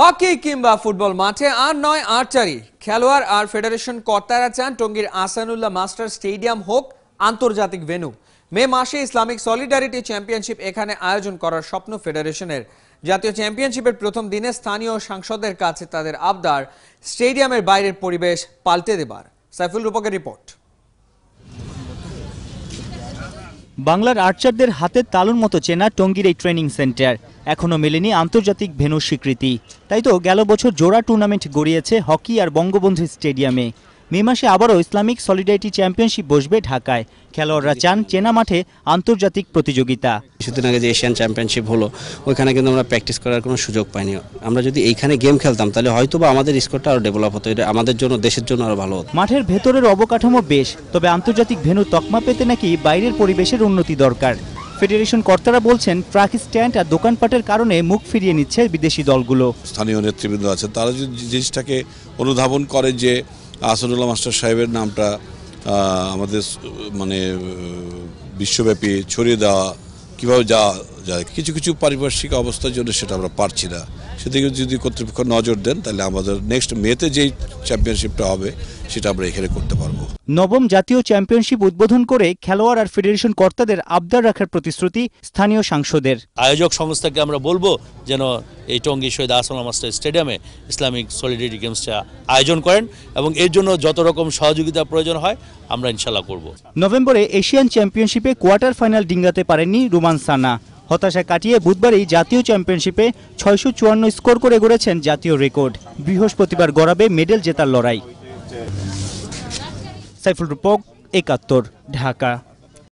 Hockey কিংবা football মাঠে আর নয় আর্চারি। খেলোয়াড় আর ফেডারেশন কর্তারা চান টঙ্গীর আসানুল্লাহ মাস্টার স্টেডিয়াম হোক, আন্তর্জাতিক ভেন্যু। মে মাসে ইসলামিক সলিডারিটি চ্যাম্পিয়নশিপ এখানে আয়োজন করার স্বপ্ন ফেডারেশনের। জাতীয় চ্যাম্পিয়নশিপের প্রথম দিনে স্থানীয় সাংসদের কাছে তাদের আবদার স্টেডিয়ামের বাইরের পরিবেশ পাল্টে দেবার। সাইফুল রূপকের রিপোর্ট। বাংলার আর্চারদের হাতে তালুর মতো চেনা টঙ্গীর এই ট্রেনিং সেন্টার এখনও মেলেনি আন্তর্জাতিক ভেনু স্বীকৃতি। তাই তো গেল বছর জোড়া টুর্নামেন্ট গড়িয়েছে হকি আর বঙ্গবন্ধু স্টেডিয়ামে। মে মাসে আবারও ইসলামিক সলিডারিটি চ্যাম্পিয়নশিপ বসবে ঢাকায়। খেলোয়াড়রা চান চেনা মাঠে আন্তর্জাতিক প্রতিযোগিতা। কিছুদিন আগে যে এশিয়ান চ্যাম্পিয়নশিপ হলো ওইখানে কিন্তু আমরা প্র্যাকটিস করার কোনো সুযোগ পাইনি। আমরা যদি এইখানে গেম খেলতাম তাহলে হয়তো বা আমাদের স্কোরটা আরও ডেভেলপ হতো এটা আমাদের জন্য দেশের জন্য আরও ভালো হতো। মাঠের ভেতরের অবকাঠামো বেশ তবে আন্তর্জাতিক ভেন্যু তকমা পেতে নাকি বাইরের পরিবেশের উন্নতি দরকার। ফেডারেশন কর্তারা বলছেন ট্রাক স্ট্যান্ড আর দোকানপাটের কারণে মুখ ফিরিয়ে নিচ্ছে বিদেশি দলগুলো। স্থানীয় নেতৃবৃন্দ আছে তারা যদি জিনিসটাকে অনুধাবন করে যে আসাদুল্লাহ মাস্টার সাহেবের নামটা আমাদের মানে বিশ্বব্যাপী ছড়িয়ে দেওয়া, কীভাবে যাওয়া যায়, কিছু কিছু পারিপার্শ্বিক অবস্থার জন্য সেটা আমরা পারছি না। সেদিকে যদি কর্তৃপক্ষ নজর দেন তাহলে আমাদের নেক্সট মেতে যেই চ্যাম্পিয়নশিপটা হবে সেটা আমরা এখানে করতে পারব। নবম জাতীয় চ্যাম্পিয়নশিপ উদ্বোধন করে খেলোয়াড় আর ফেডারেশন কর্তাদের আবদার রাখার প্রতিশ্রুতি স্থানীয় সাংসদের। আয়োজক সংস্থাকে আমরা বলব যেন এই টঙ্গী শহীদ আসালাম মাস্টার স্টেডিয়ামে ইসলামিক সলিডারিটি গেমসটা আয়োজন করেন এবং এর জন্য যত রকম সহযোগিতা প্রয়োজন হয় আমরা ইনশাল্লাহ করব। নভেম্বরে এশিয়ান চ্যাম্পিয়নশিপে কোয়ার্টার ফাইনাল ডিঙ্গাতে পারেননি রুমান সানা। হতাশা কাটিয়ে বুধবারই জাতীয় চ্যাম্পিয়নশিপে ছয়শো চুয়ান্ন স্কোর করে গড়েছেন জাতীয় রেকর্ড। বৃহস্পতিবার গড়াবে মেডেল জেতার লড়াই। সাইফুল রূপক, একাত্তর, ঢাকা।